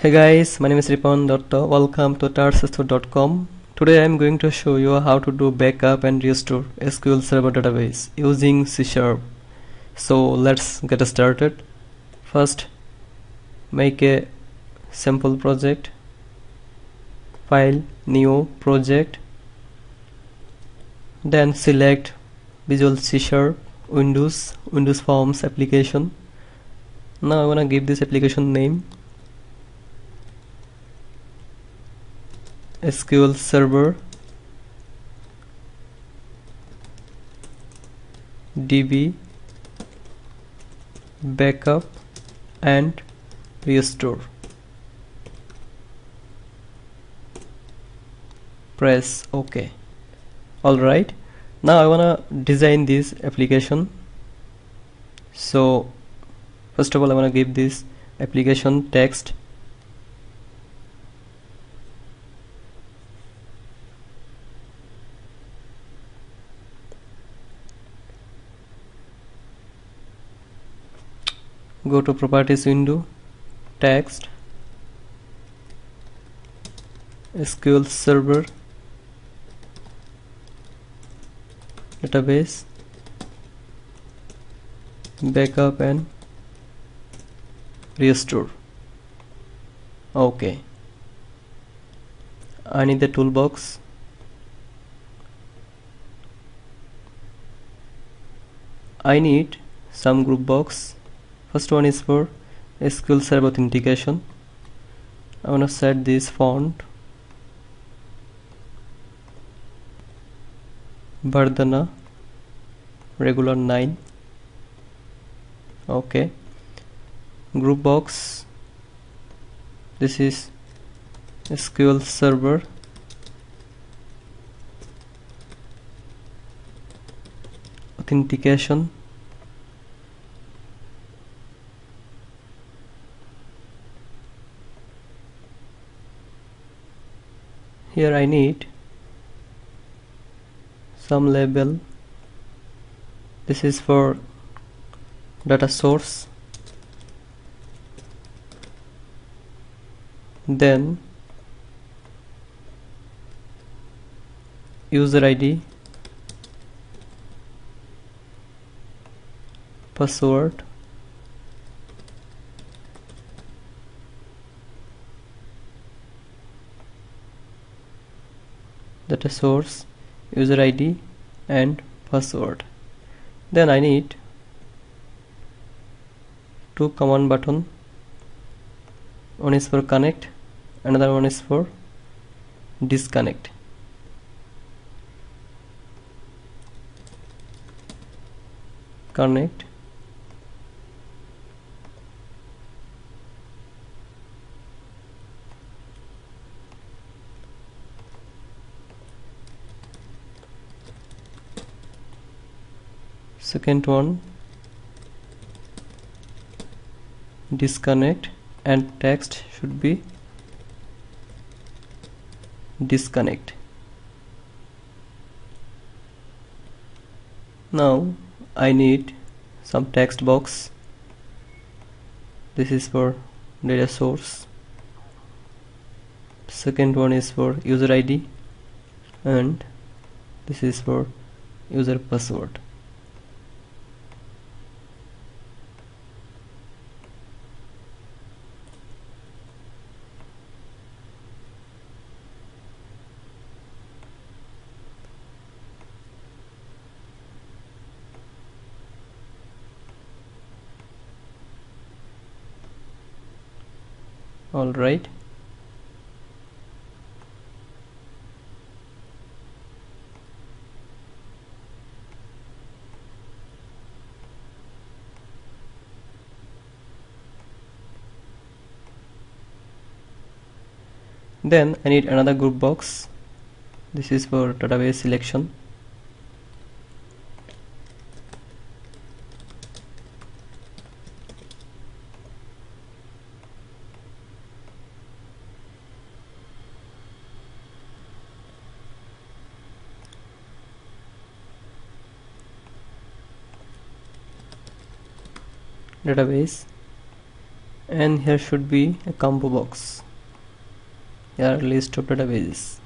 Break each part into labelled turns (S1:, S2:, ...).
S1: Hey guys, my name is Ripon Datta. Welcome to TutsStore.com. Today I am going to show you how to do backup and restore SQL Server database using C Sharp. So let's get started. First, make a simple project. File, new project. Then select Visual C Sharp, Windows, Windows Forms application. Now I wanna give this application name SQL Server DB backup and restore. Press ok. Alright. Now I wanna design this application. So first of all I wanna give this application text go to properties window text SQL server database backup and restore. Okay. I need the toolbox. I need some group box first one is for SQL Server authentication. I want to set this font. Verdana regular 9 okay. Group box. This is SQL Server. Authentication here I need some label. This is for data source. Then user ID password data source user id and password. Then I need two command button. One is for connect another one is for disconnect. Connect second one disconnect and text should be disconnect. Now I need some text box. This is for data source. Second one is for user ID and this is for user password all right. Then I need another group box. This is for database selection database and here should be a combo box. Here list of databases.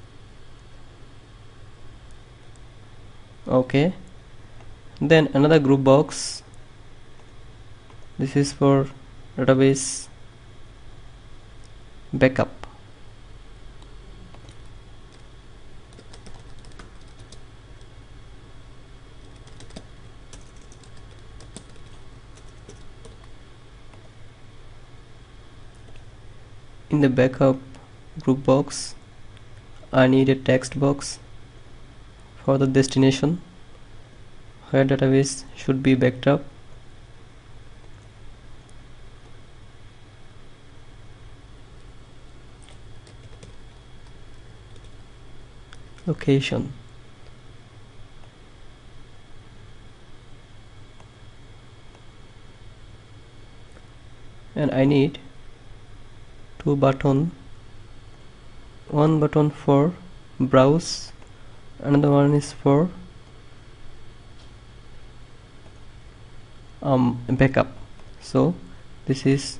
S1: Okay. Then another group box. This is for database backup in the backup group box. I need a text box for the destination. Where database should be backed up. Location. And I need two button one button for browse another one is for um, backup. So this is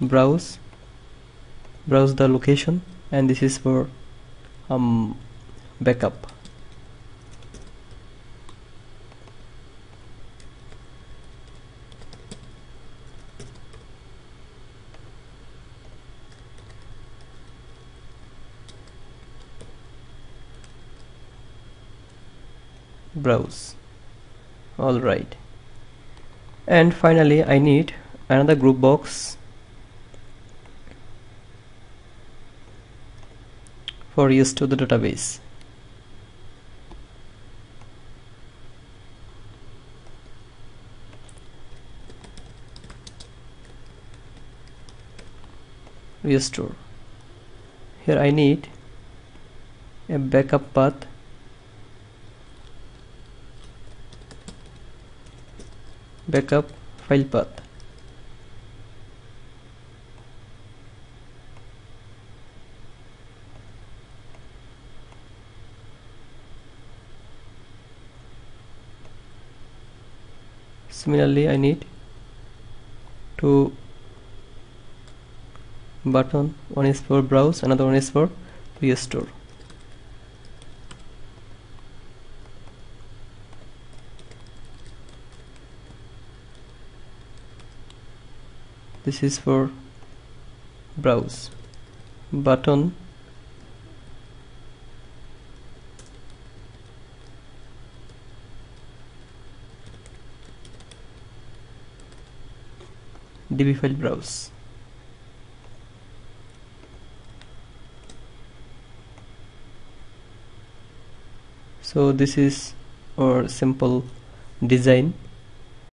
S1: browse browse the location and this is for um, backup browse alright and finally I need another group box. For use to the database. Restore. Here I need a backup path backup file path. Similarly I need two button one is for browse another one is for restore this is for browse button. Db file browse. So this is our simple design